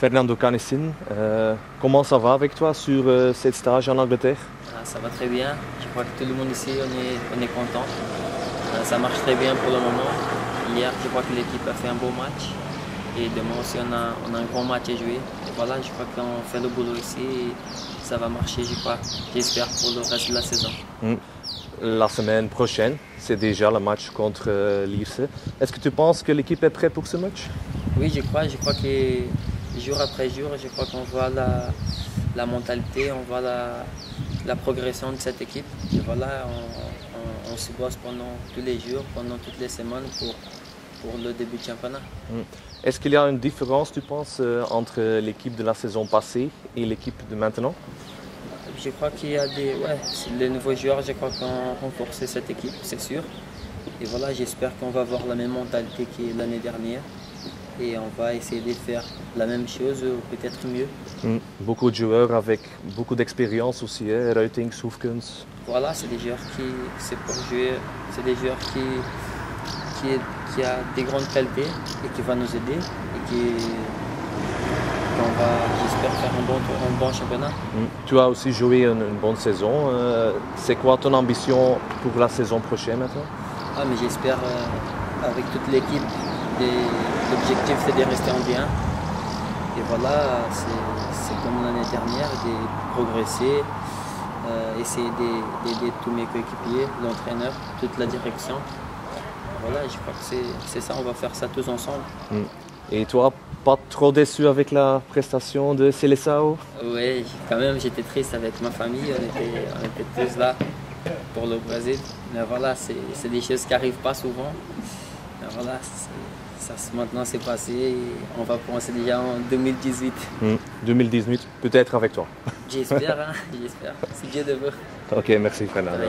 Fernando Canessin, euh, comment ça va avec toi sur euh, cette stage en Angleterre? Ah, Ça va très bien. Je crois que tout le monde ici, on est, on est content. Euh, ça marche très bien pour le moment. Hier, je crois que l'équipe a fait un beau match. Et demain aussi, on a, on a un grand match à jouer. Et voilà, je crois qu'on fait le boulot ici et ça va marcher, je crois. J'espère pour le reste de la saison. Hmm. La semaine prochaine, c'est déjà le match contre euh, l'IRSE. Est-ce que tu penses que l'équipe est prête pour ce match? Oui, je crois. Je crois que jour après jour, je crois qu'on voit la, la, mentalité, on voit la, la, progression de cette équipe. Et voilà, on, on, se bosse pendant tous les jours, pendant toutes les semaines pour, pour le début du championnat. Hmm. Est-ce qu'il y a une différence, tu penses, euh, entre l'équipe de la saison passée et l'équipe de maintenant? Je crois qu'il y a des. Ouais, les nouveaux joueurs, je crois qu'on renforcé cette équipe, c'est sûr. Et voilà, j'espère qu'on va avoir la même mentalité que l'année dernière. Et on va essayer de faire la même chose, ou peut-être mieux. Hmm. Beaucoup de joueurs avec beaucoup d'expérience aussi, hein? Ruiting, Soufkens. Voilà, c'est des joueurs qui. C'est pour jouer. C'est des joueurs qui qui, a des grandes qualités et qui va nous aider et qui qu'on va, j'espère, faire un bon, un bon championnat. Mm. Tu as aussi joué une, bonne saison. Euh, c'est quoi ton ambition pour la saison prochaine maintenant? Ah, mais J'espère, euh, avec toute l'équipe, l'objectif c'est de rester en bien. Et voilà, c'est comme l'année dernière, de progresser, euh, essayer d'aider tous mes coéquipiers, l'entraîneur, toute la direction voilà, je crois que c'est ça, on va faire ça tous ensemble. Mm. Et toi, pas trop déçu avec la prestation de Célessao? Oui, quand même, j'étais triste avec ma famille, on était, on était tous là pour le Brésil. Mais voilà, c'est des choses qui n'arrivent pas souvent. Mais voilà, ça maintenant c'est passé et on va commencer déjà en 2018. 2018, mm. peut-être avec toi. J'espère, hein, j'espère. C'est Dieu de vous. Ok, merci Fernando.